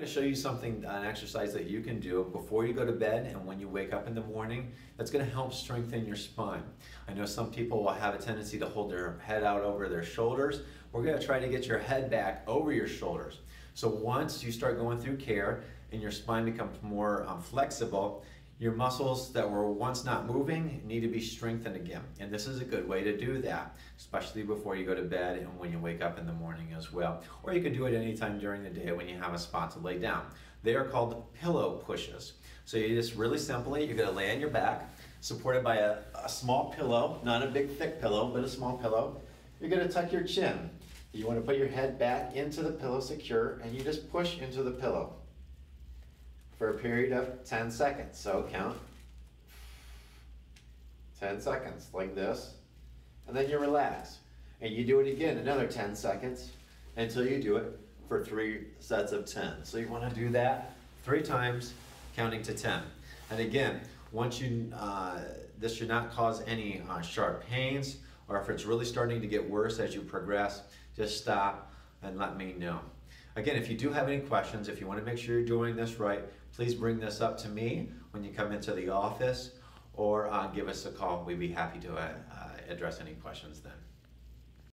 Going to show you something, an exercise that you can do before you go to bed and when you wake up in the morning that's going to help strengthen your spine. I know some people will have a tendency to hold their head out over their shoulders. We're going to try to get your head back over your shoulders. So once you start going through care and your spine becomes more um, flexible, your muscles that were once not moving need to be strengthened again. And this is a good way to do that, especially before you go to bed and when you wake up in the morning as well. Or you can do it anytime during the day when you have a spot to lay down. They are called pillow pushes. So you just really simply, you're gonna lay on your back, supported by a, a small pillow, not a big thick pillow, but a small pillow. You're gonna tuck your chin. You wanna put your head back into the pillow secure and you just push into the pillow for a period of 10 seconds. So count 10 seconds like this, and then you relax. And you do it again another 10 seconds until you do it for three sets of 10. So you want to do that three times, counting to 10. And again, once you, uh, this should not cause any uh, sharp pains, or if it's really starting to get worse as you progress, just stop and let me know. Again, if you do have any questions, if you want to make sure you're doing this right, please bring this up to me when you come into the office or uh, give us a call. We'd be happy to uh, address any questions then.